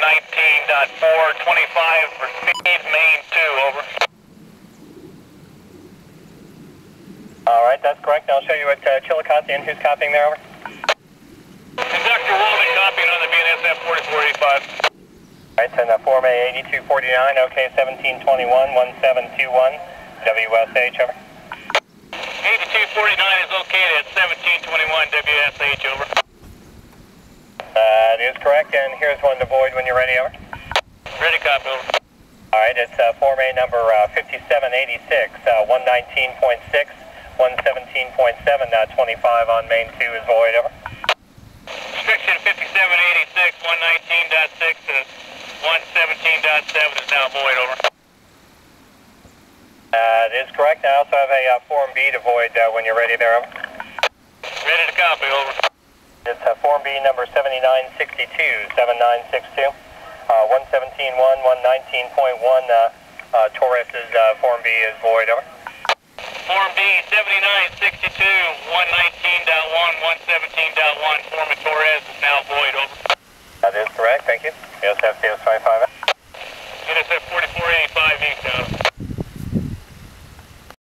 119.425 for speed, main 2, over. All right, that's correct. I'll show you at uh, Chillicothe and who's copying there, over. Conductor Walden copying on the BNSF 4485. All right, and uh, Form A 8249, OK 1721, 1721, WSH, over. 8249 is located at 1721 WSH, is correct, and here's one to void when you're ready, over. Ready, copy, over. All right, it's uh, Form A number uh, 5786, uh, 119.6, 117.7, uh, 25 on main 2 is void, over. Restriction 5786, 119.6 to 117.7 is now void, over. That is correct. I also have a uh, Form B to void uh, when you're ready there, over. Ready to copy, over. Uh, Form B number 7962, 7962, uh, 117.1, 119.1, uh, uh, Torres's uh, Form B is void, over. Form B 7962, 119.1, 117.1, Form of Torres is now void, over. That is correct, thank you. CS 55.